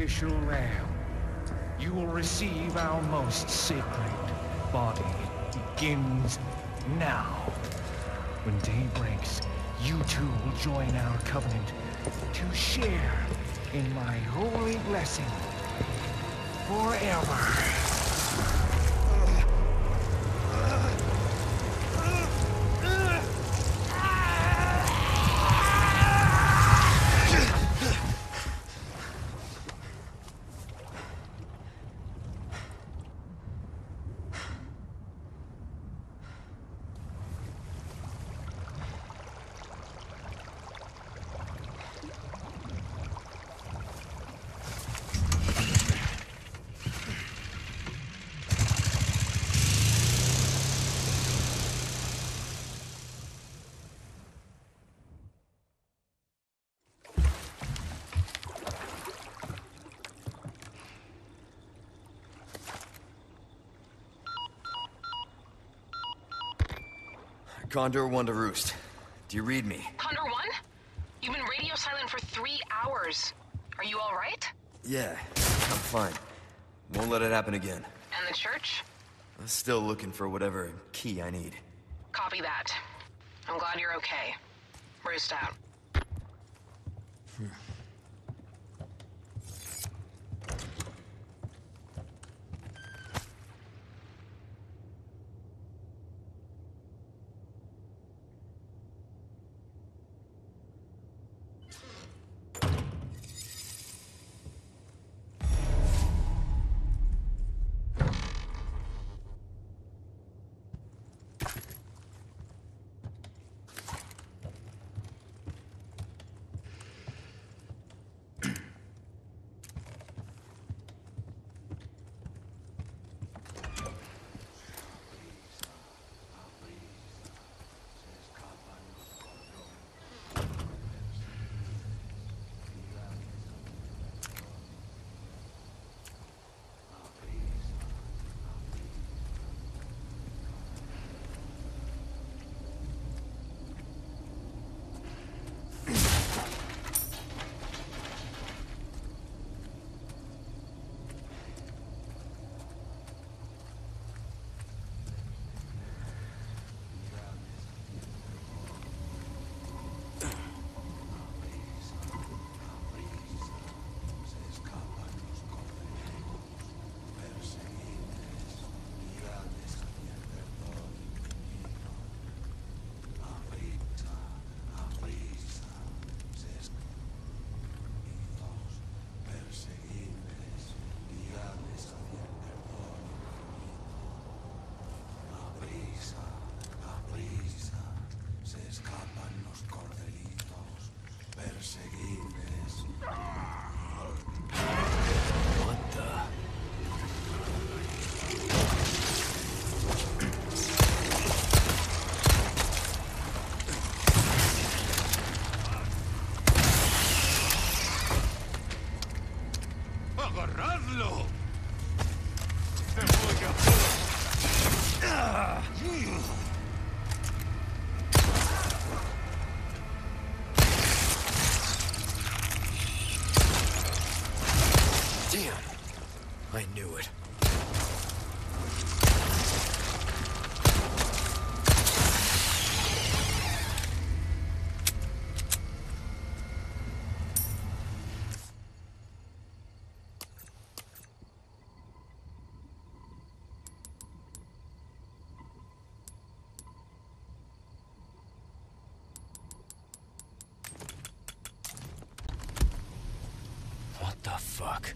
sacrificial lamb. You will receive our most sacred body. It begins now. When day breaks, you two will join our covenant to share in my holy blessing forever. Condor 1 to Roost. Do you read me? Condor 1? You've been radio silent for three hours. Are you alright? Yeah, I'm fine. Won't let it happen again. And the church? I'm still looking for whatever key I need. Copy that. I'm glad you're okay. Roost out. Fuck?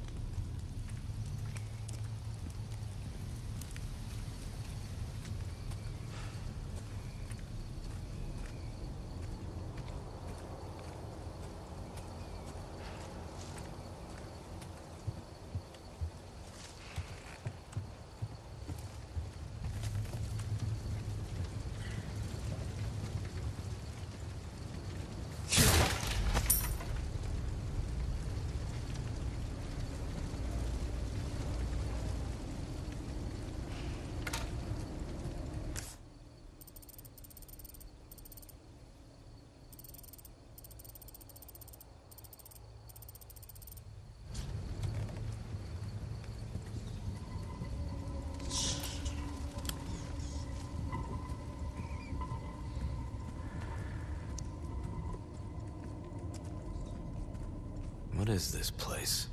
What is this place?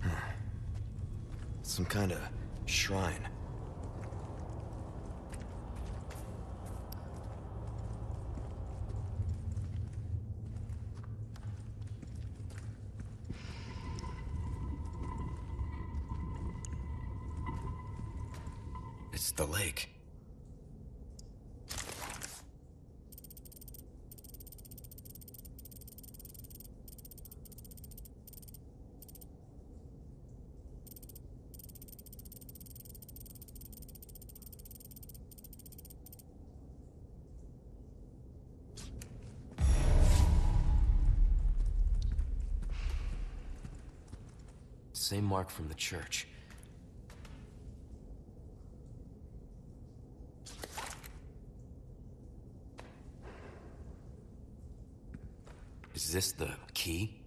Hmm. Some kind of shrine. It's the lake. Same mark from the church. Is this the key?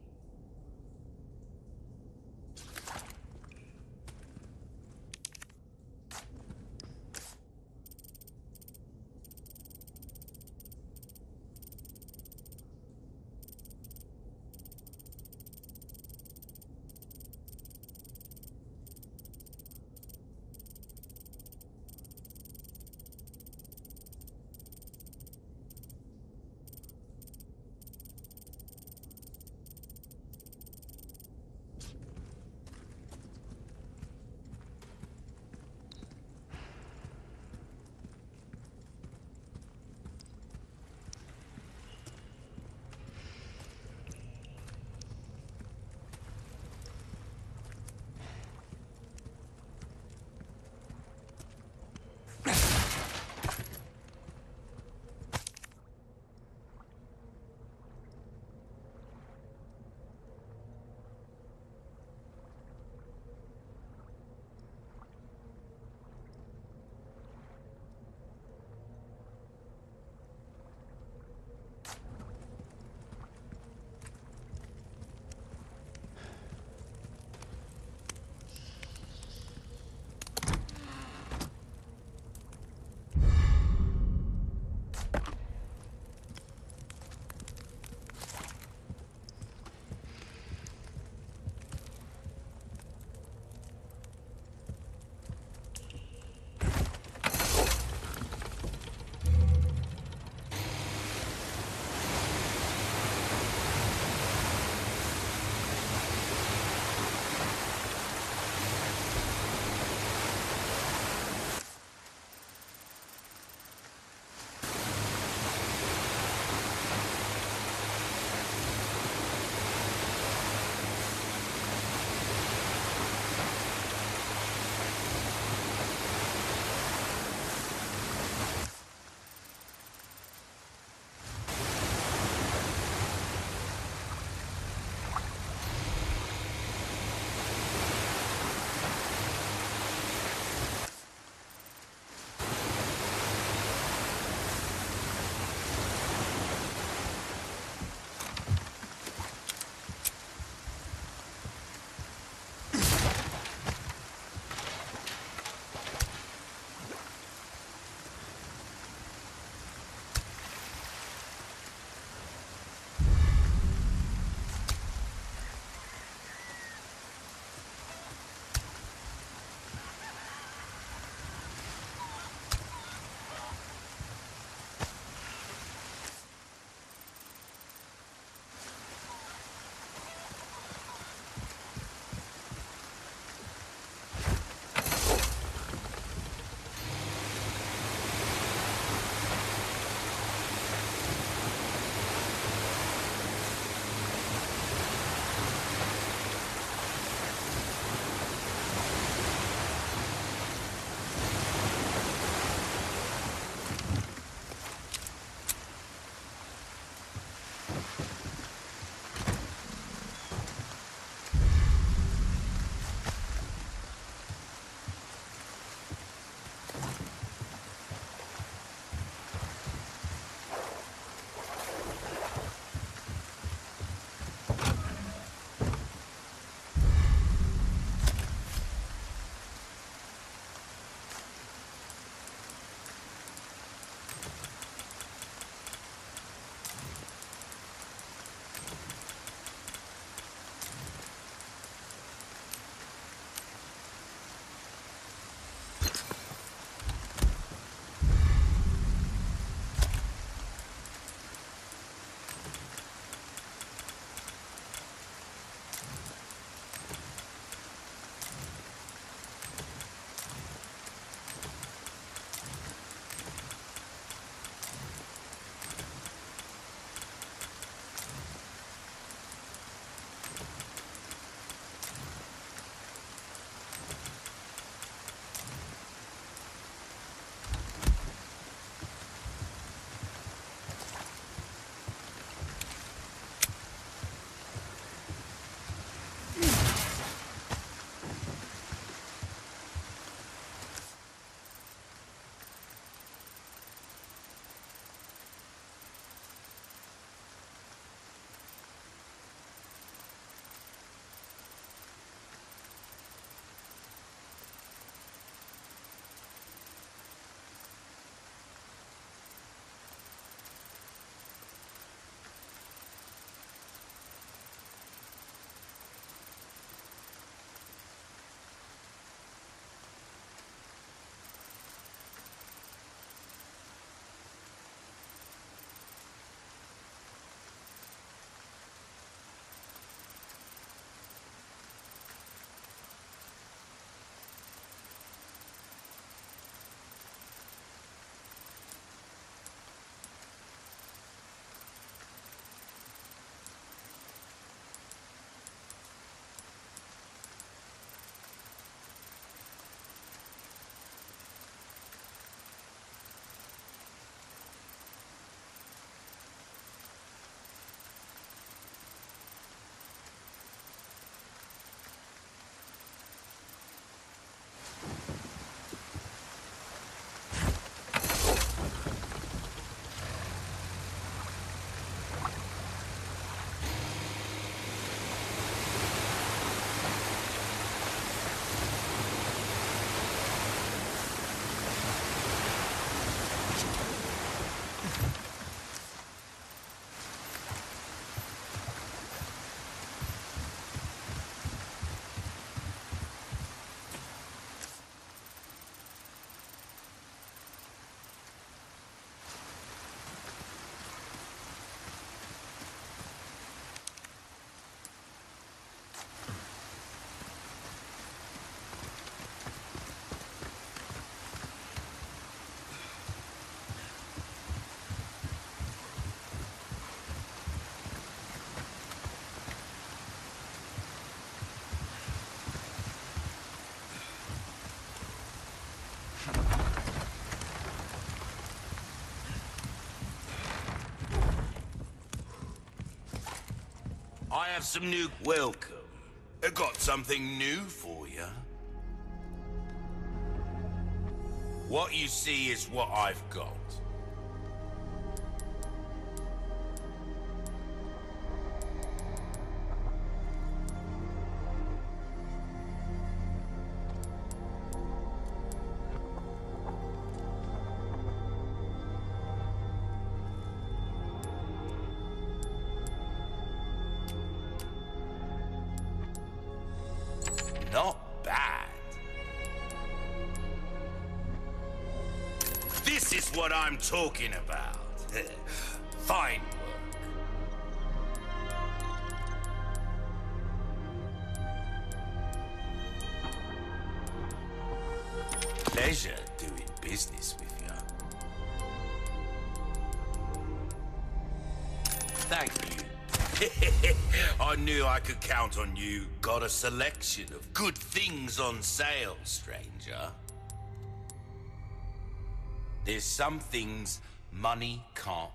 Have some new... Welcome. I got something new for you. What you see is what I've got. Talking about. Fine work. Pleasure doing business with you. Thank you. I knew I could count on you. Got a selection of good things on sale, stranger. There's some things money can't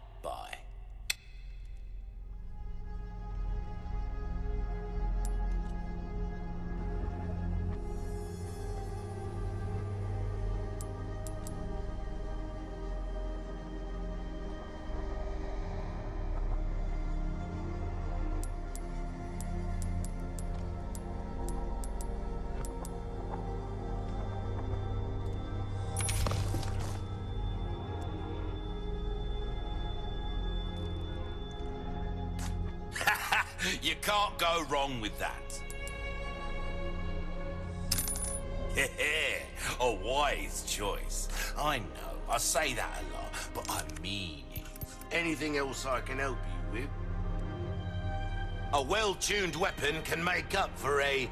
well-tuned weapon can make up for a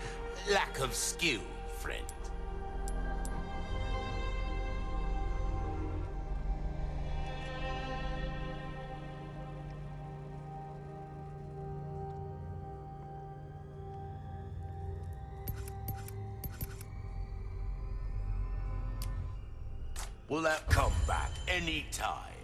lack of skill, friend. Will that come back any time?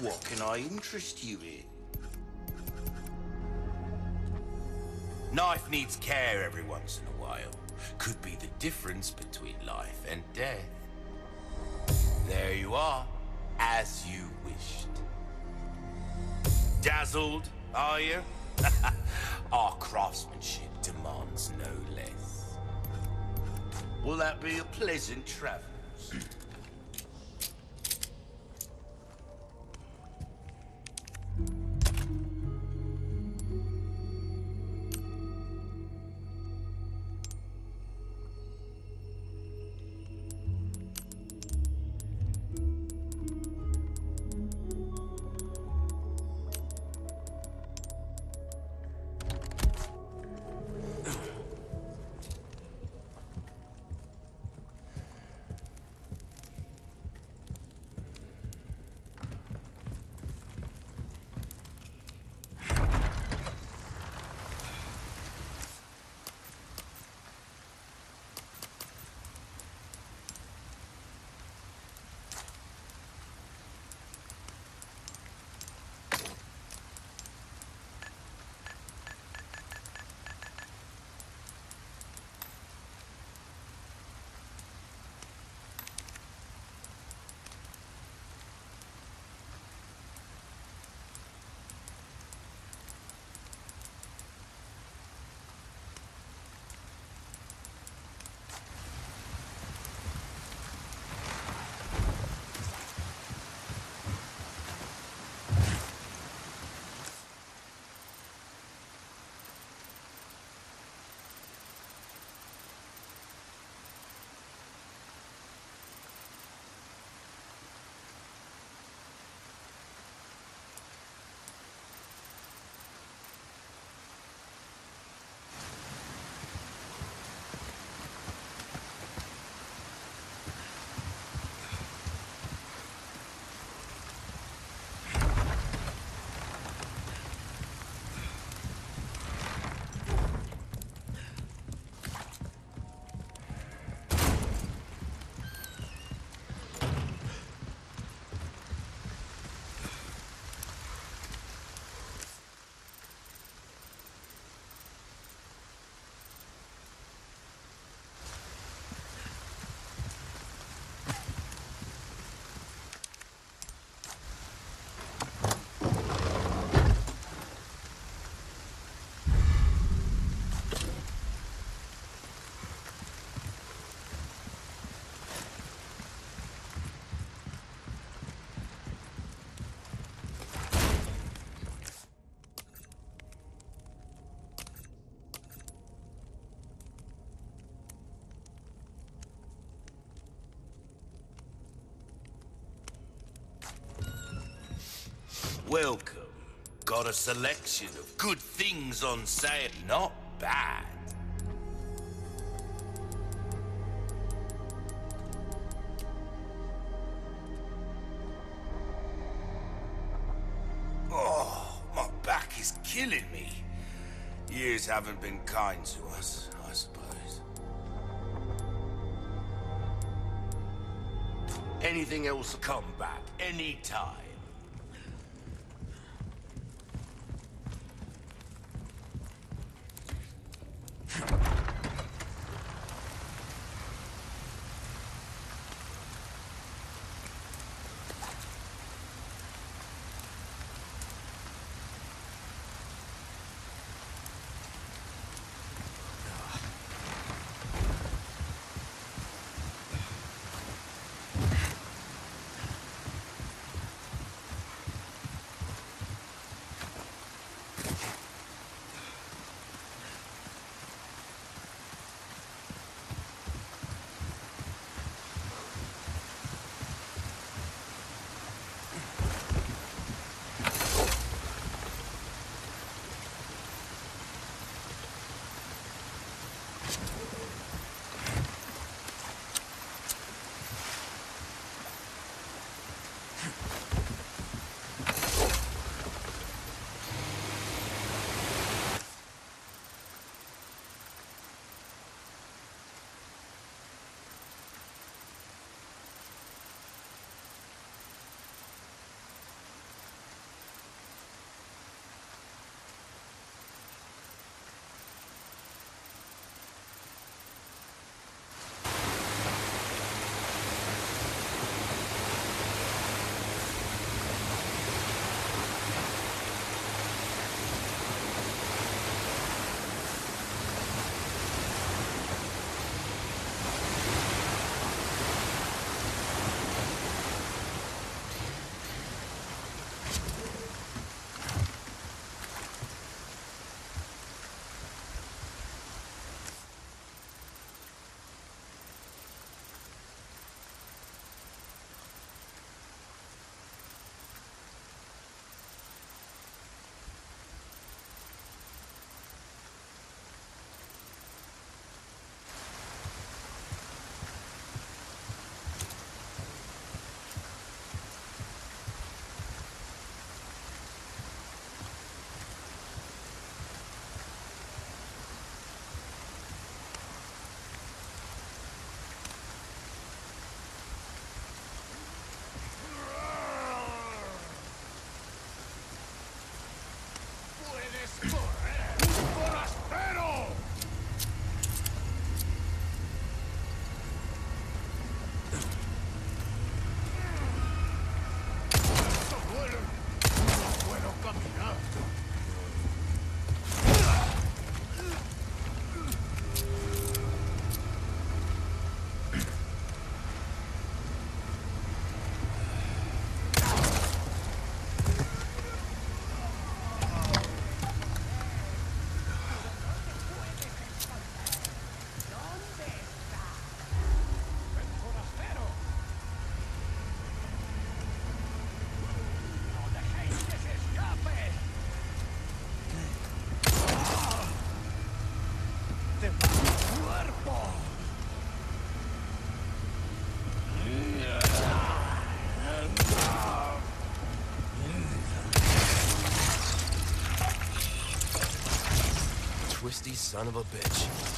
What can I interest you in? Knife needs care every once in a while. Could be the difference between life and death. There you are, as you wished. Dazzled, are you? Our craftsmanship demands no less. Will that be a pleasant travels? Welcome. Got a selection of good things on sale. Not bad. Oh, my back is killing me. Years haven't been kind to us, I suppose. Anything else, to come back anytime. Son of a bitch.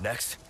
Next.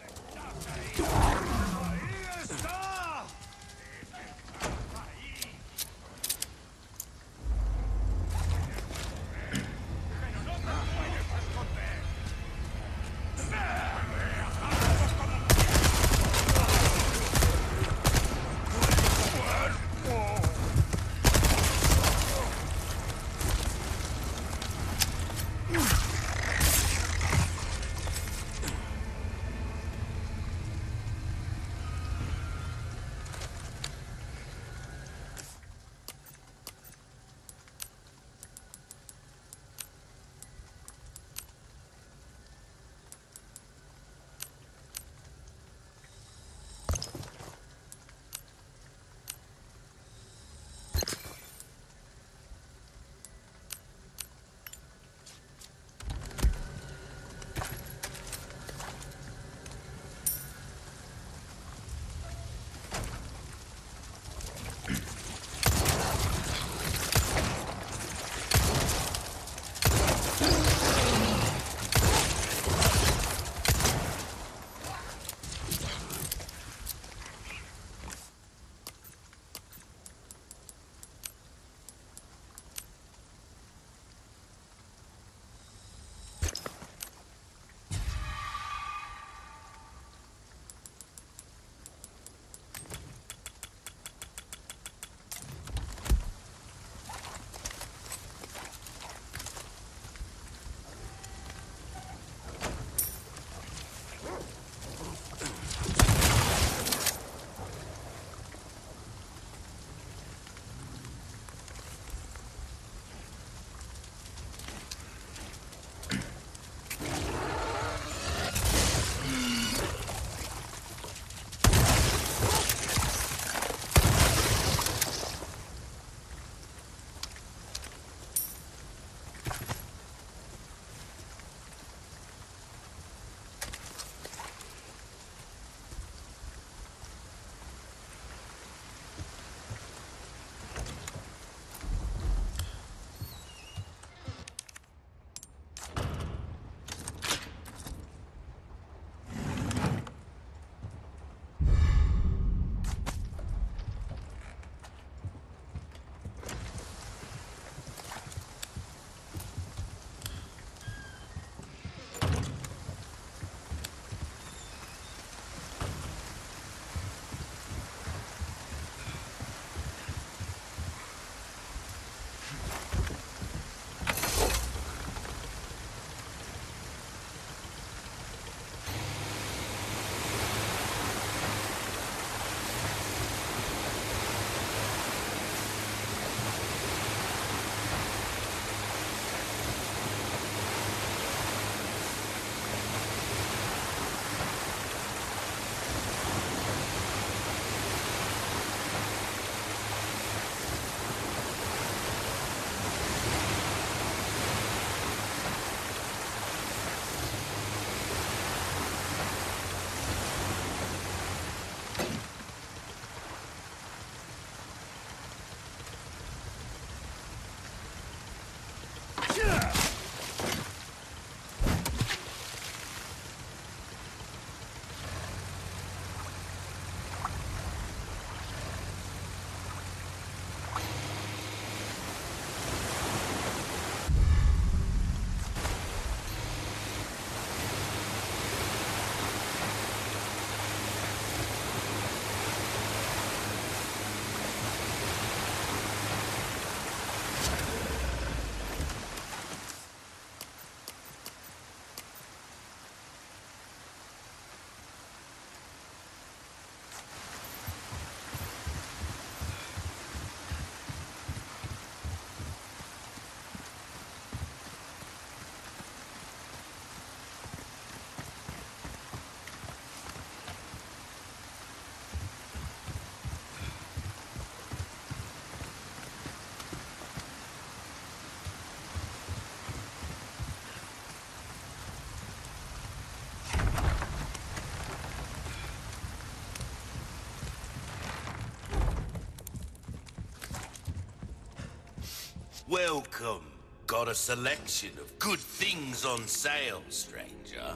Welcome. Got a selection of good things on sale, stranger.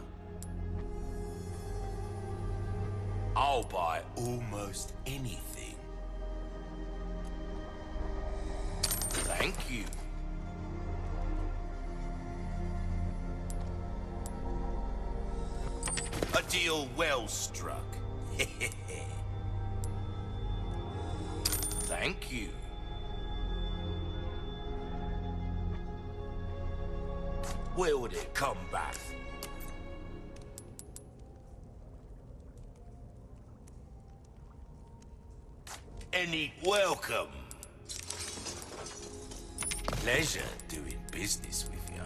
I'll buy almost anything. Thank you. A deal well struck. Thank you. Would it come back? Any welcome. Pleasure doing business with you.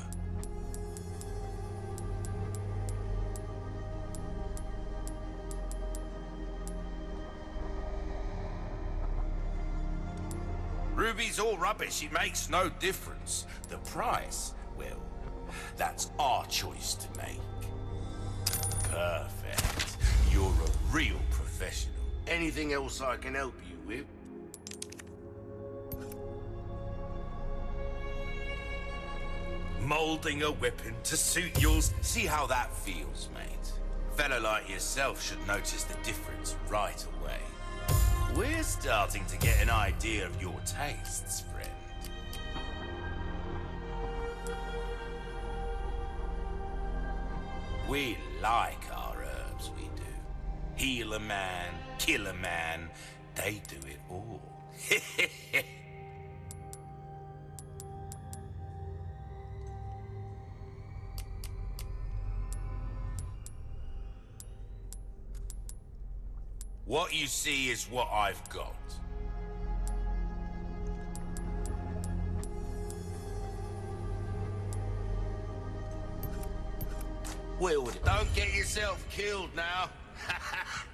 Ruby's all rubbish. It makes no difference. The price, well, that's our choice to make. Perfect. You're a real professional. Anything else I can help you with? Molding a weapon to suit yours. See how that feels, mate. A fellow like yourself should notice the difference right away. We're starting to get an idea of your tastes, friend. We like our herbs, we do. Heal a man, kill a man, they do it all. what you see is what I've got. Would it? Don't get yourself killed now.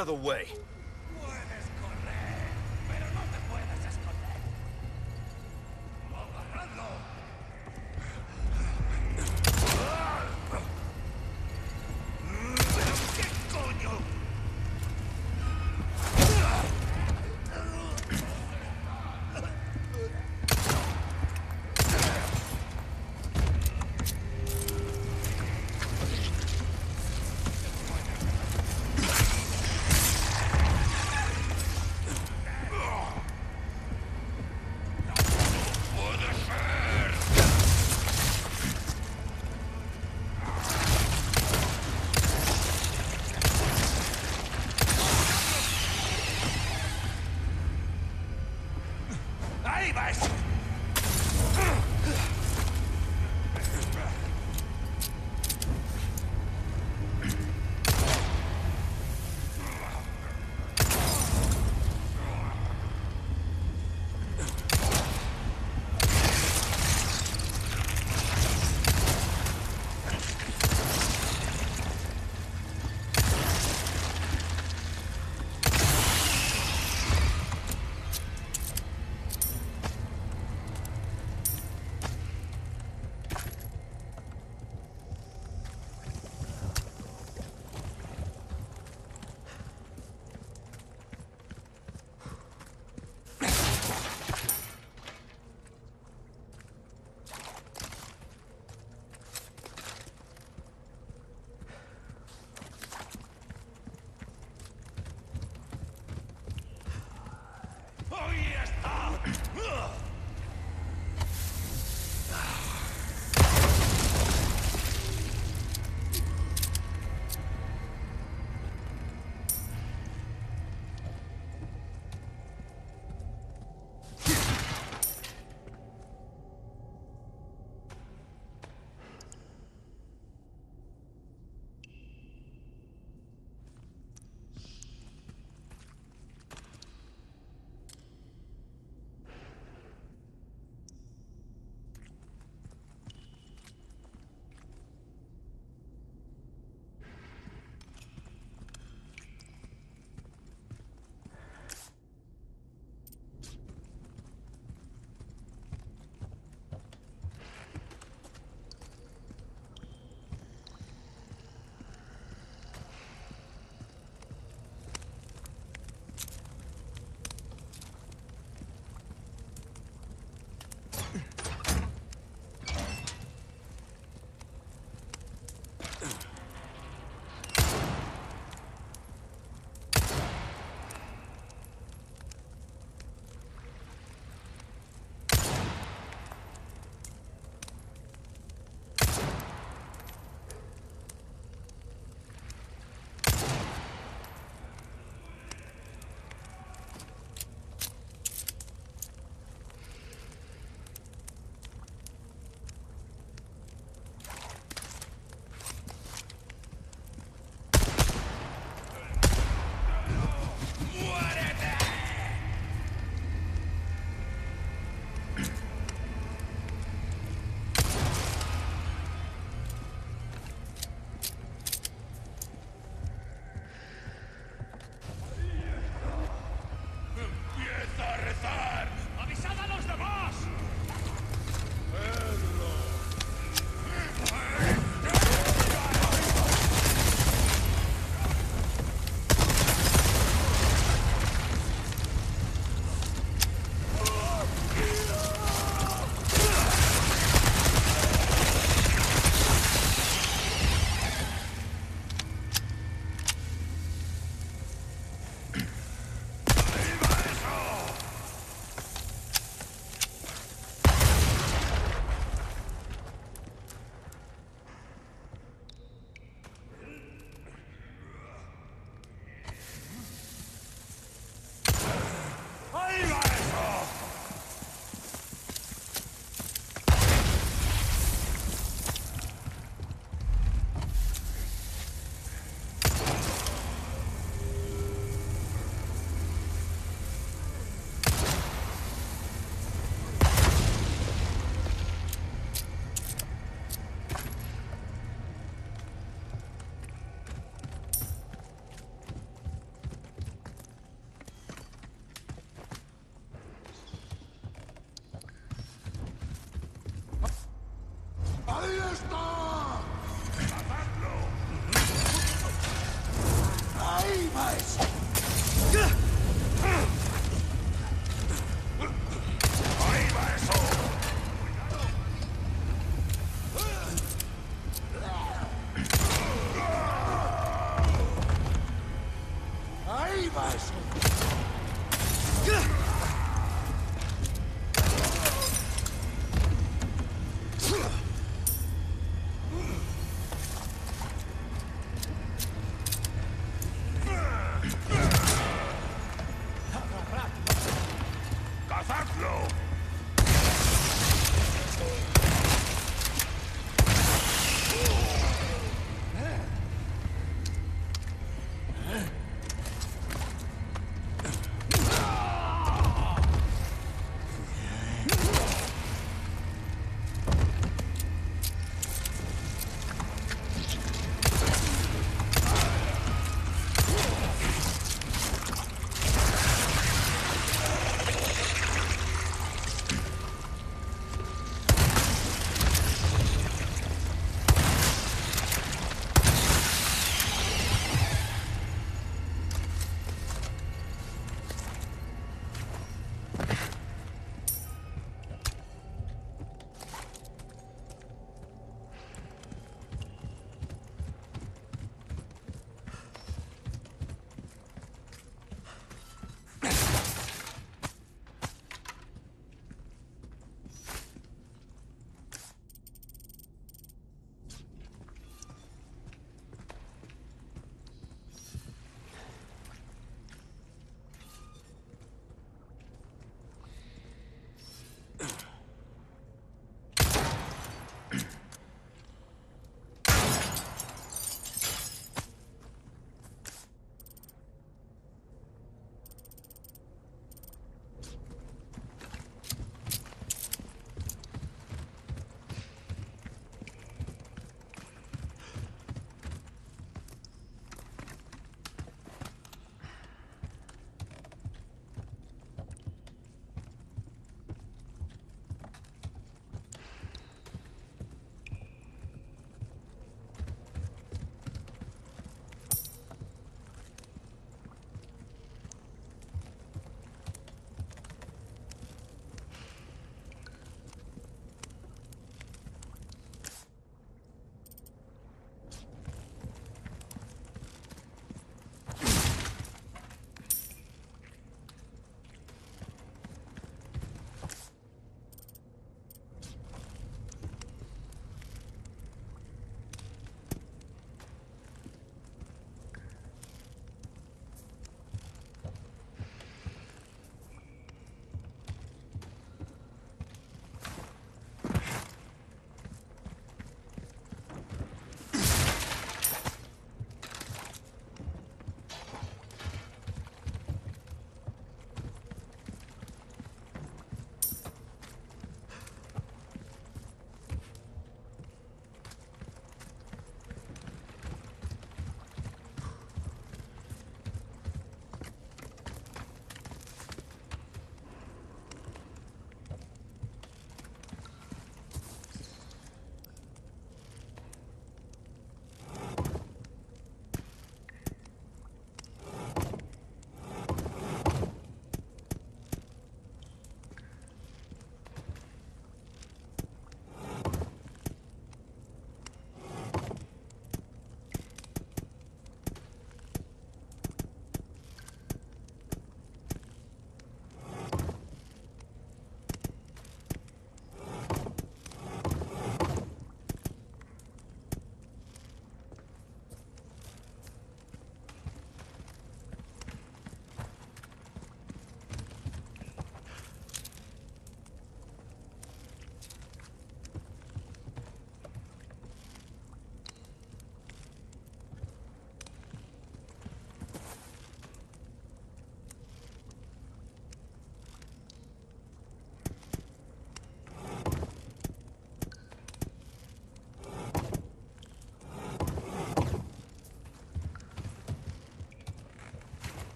Out of the way.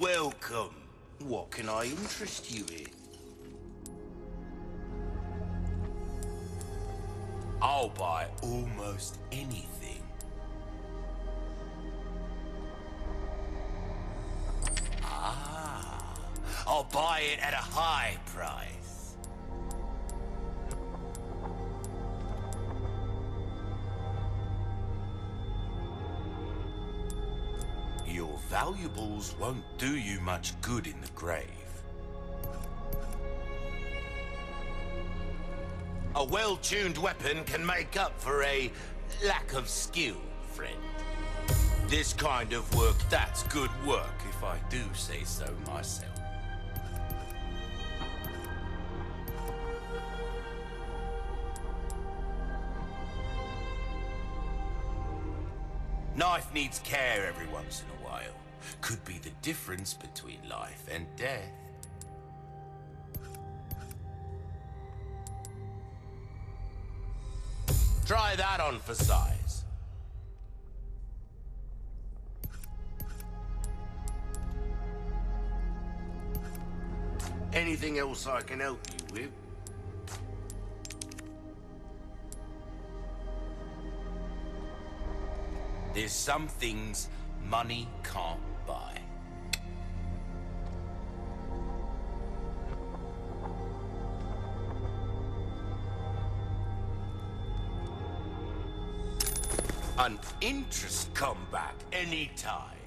Welcome. What can I interest you in? I'll buy almost anything. Ah, I'll buy it at a high won't do you much good in the grave. A well-tuned weapon can make up for a lack of skill, friend. This kind of work, that's good work, if I do say so myself. Knife needs care every once in a while. Could be the difference between life and death. Try that on for size. Anything else I can help you with? There's some things money can't buy. An interest come back anytime.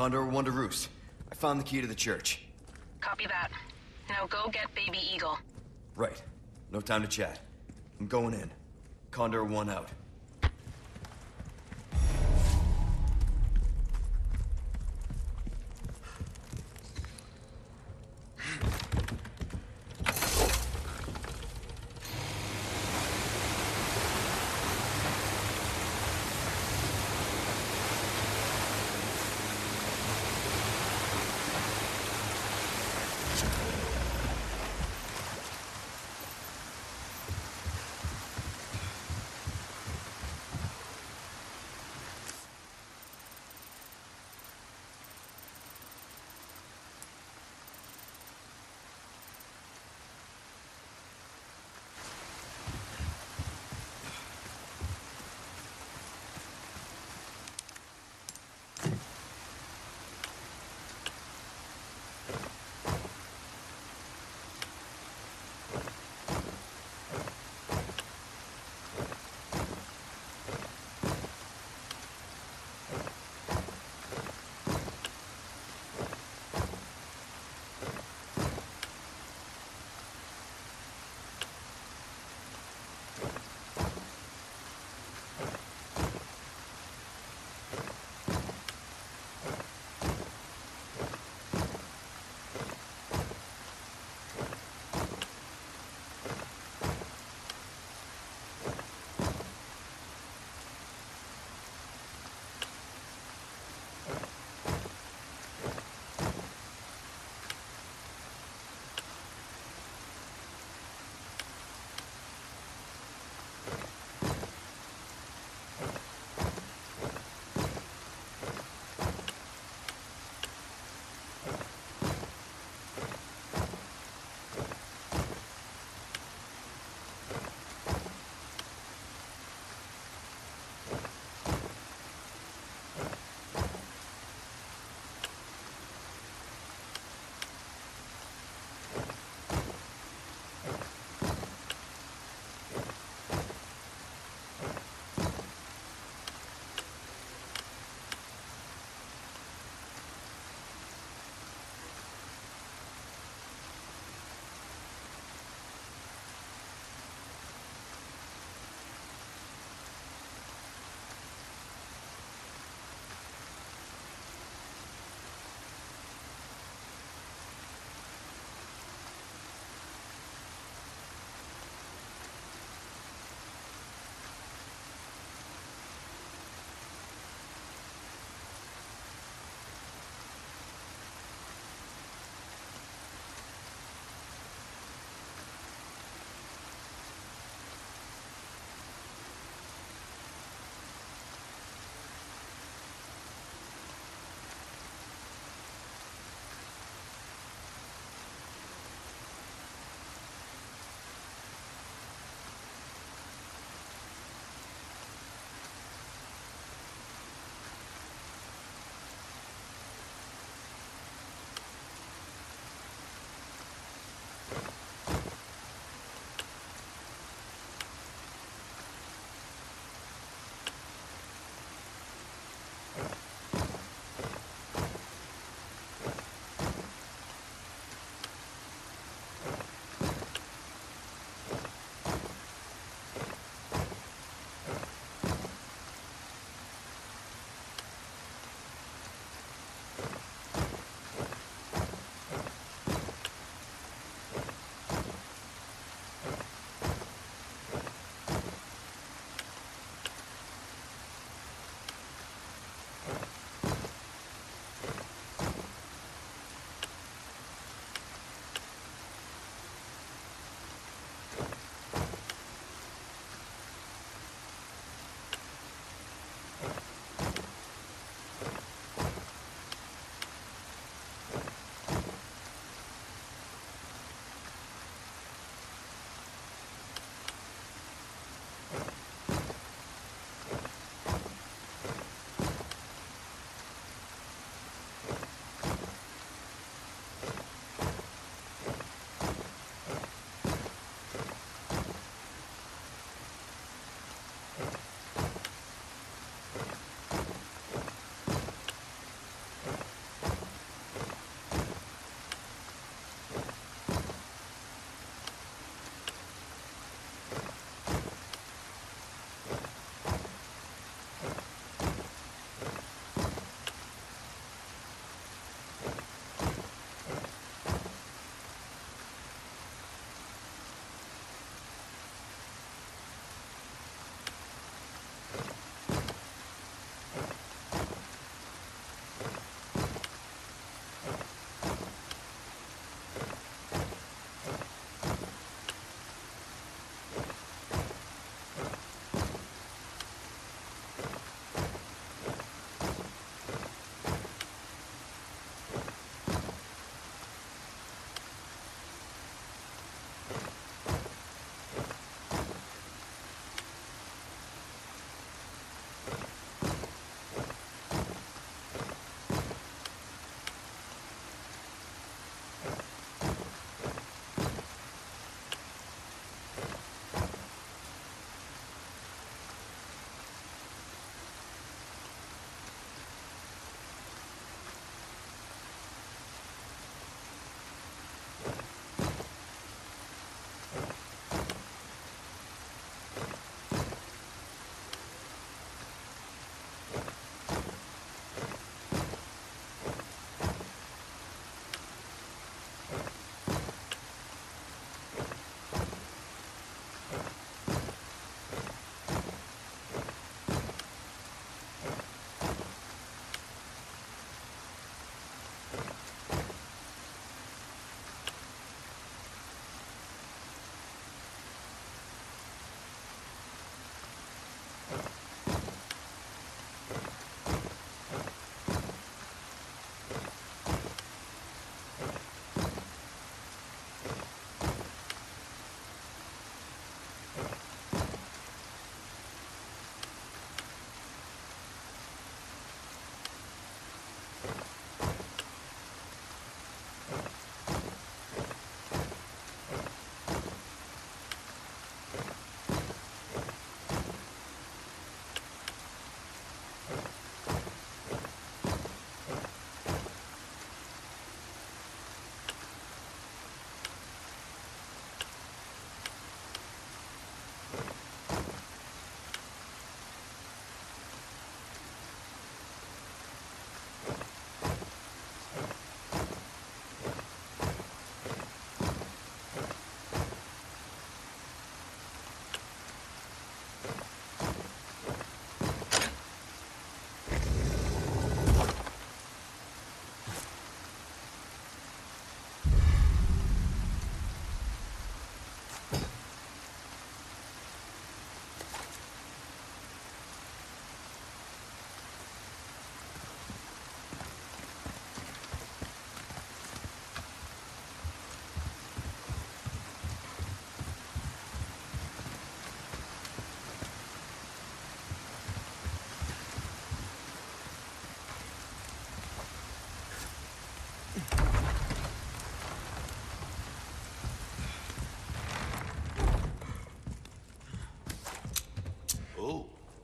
Condor One to Roost. I found the key to the church. Copy that. Now go get Baby Eagle. Right. No time to chat. I'm going in. Condor One out.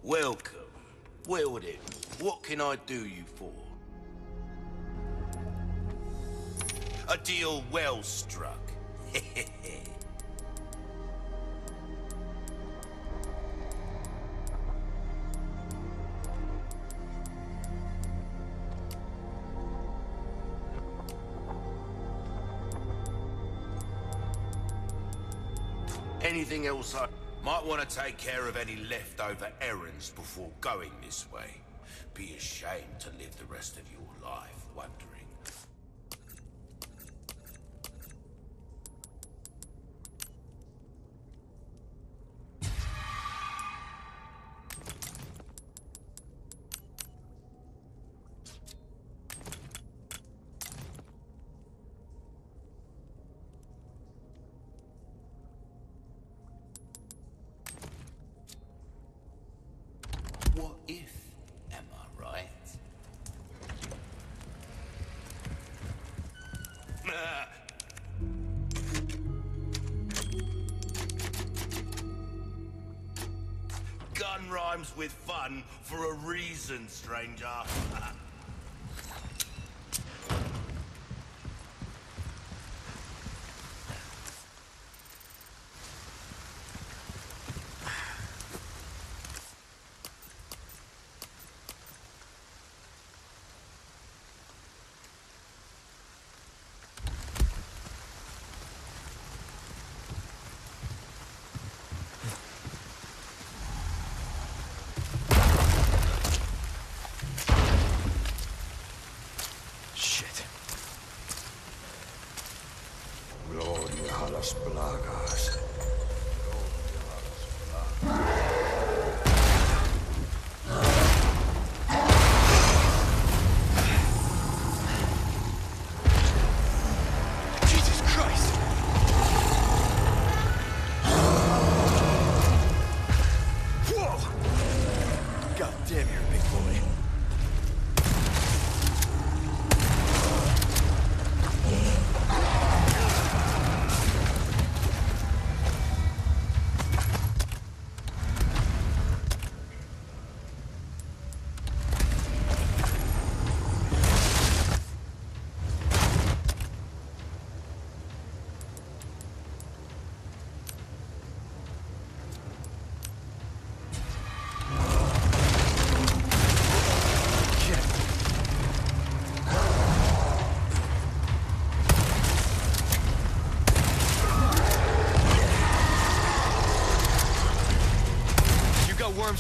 Welcome. Well then, what can I do you for? A deal well struck. Anything else I... Might want to take care of any leftover errands before going this way. Be ashamed to live the rest of your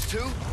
Two.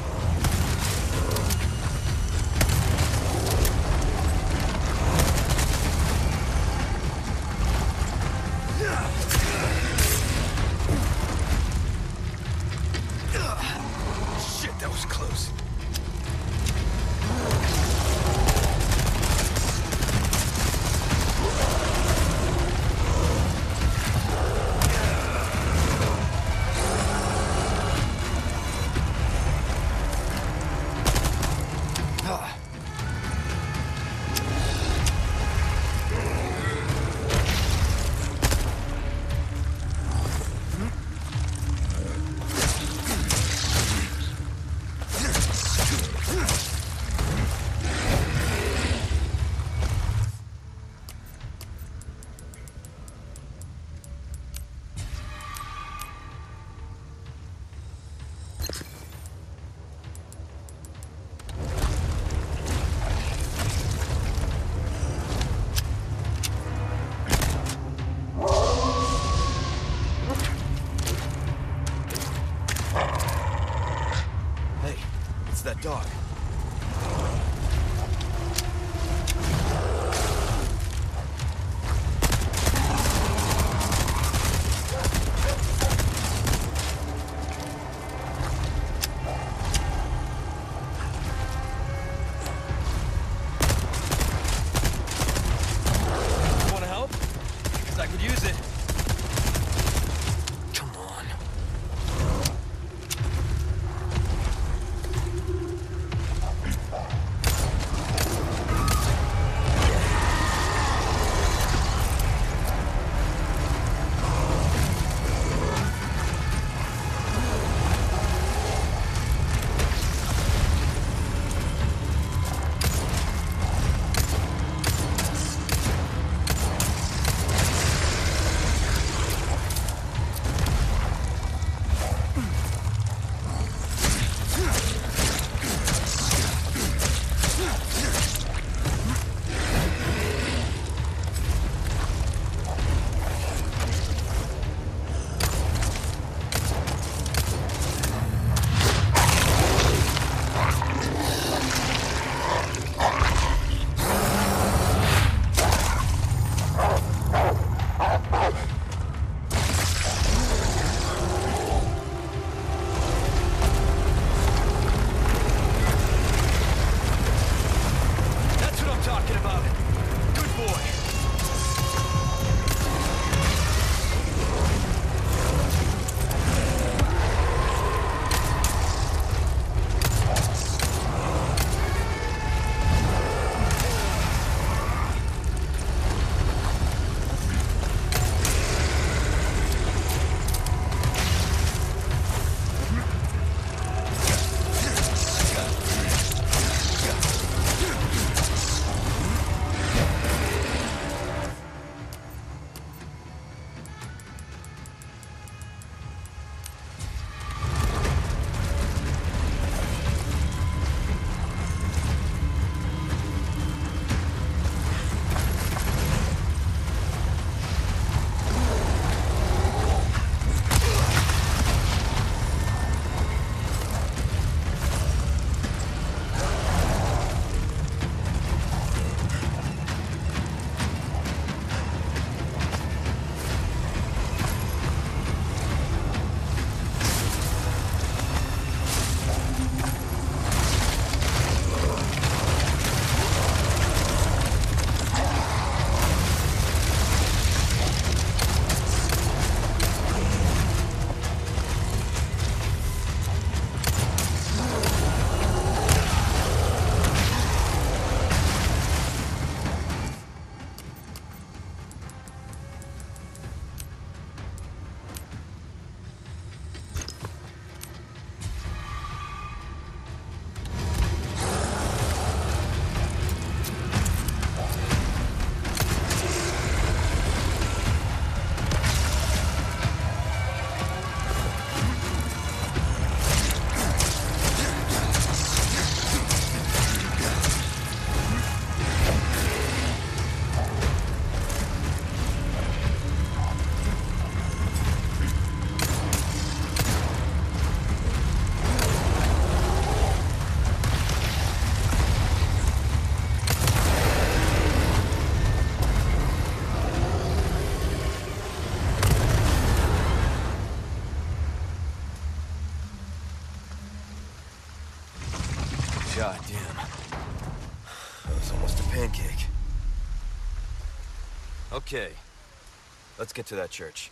Let's get to that church.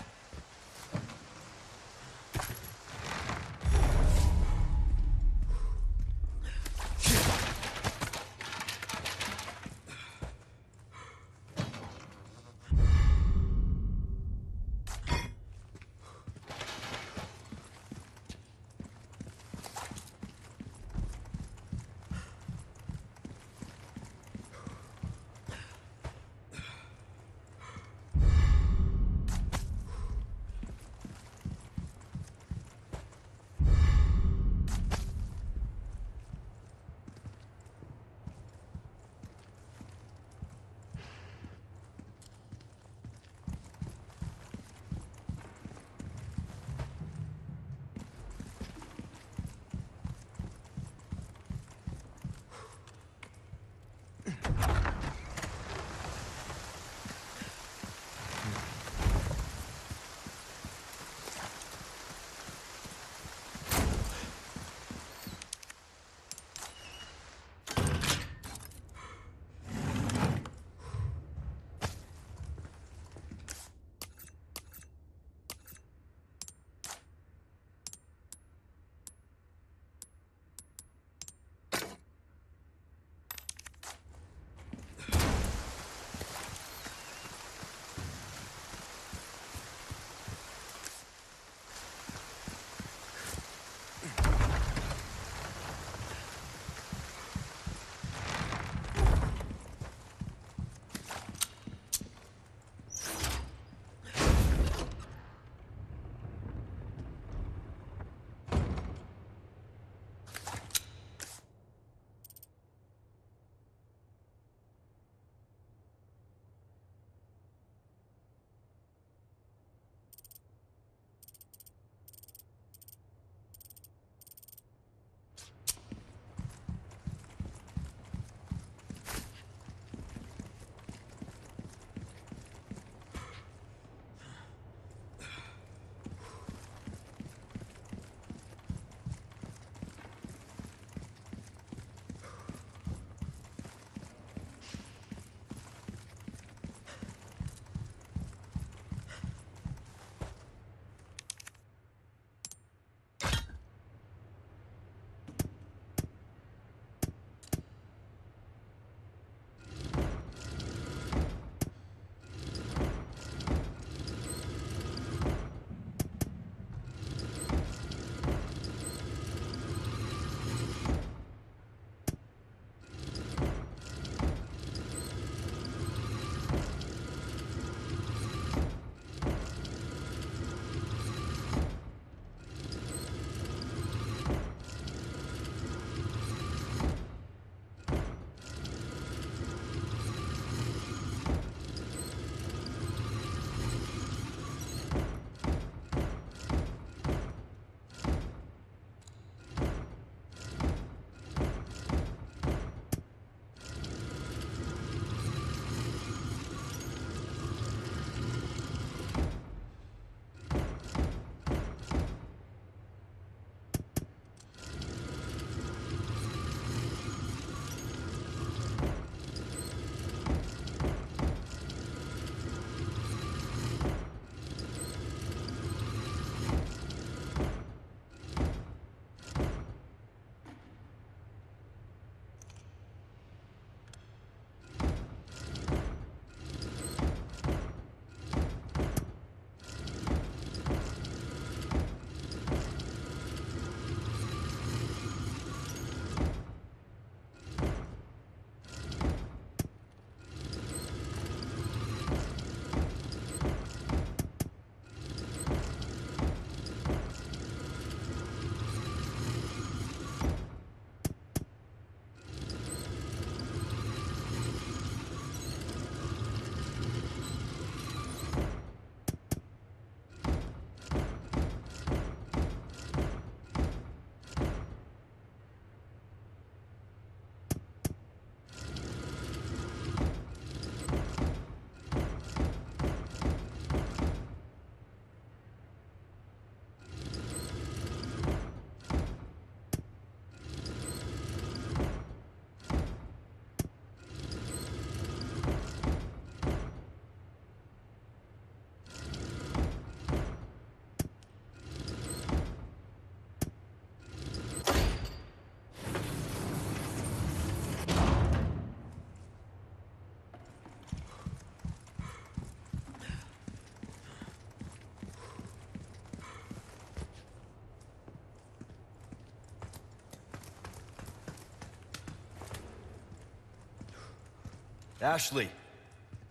Ashley,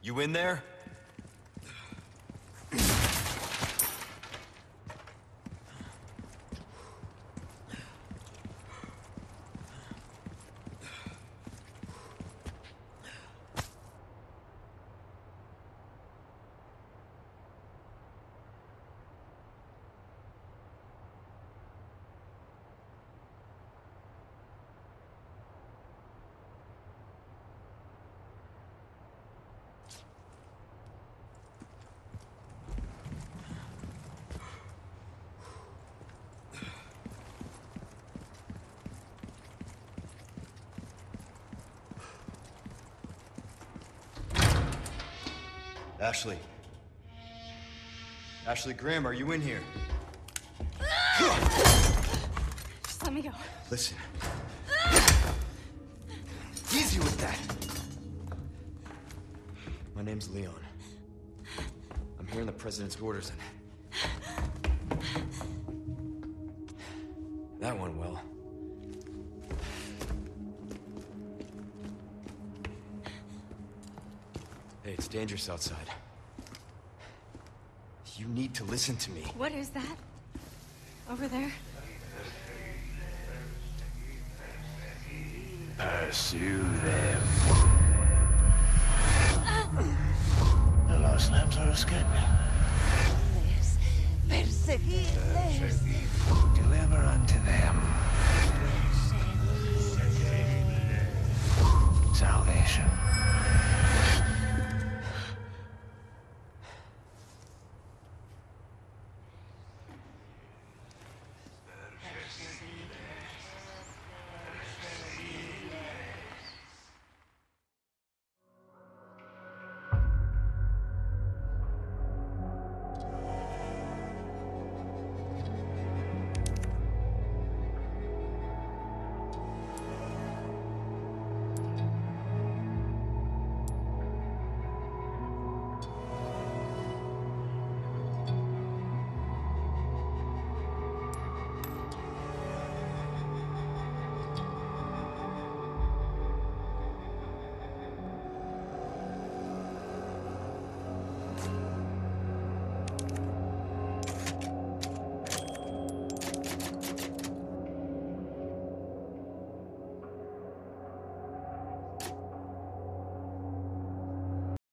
you in there? Ashley. Ashley Graham, are you in here? Just let me go. Listen. Easy with that. My name's Leon. I'm here in the president's orders and... That went well. Hey, it's dangerous outside. To listen to me. What is that? Over there? Pursue them.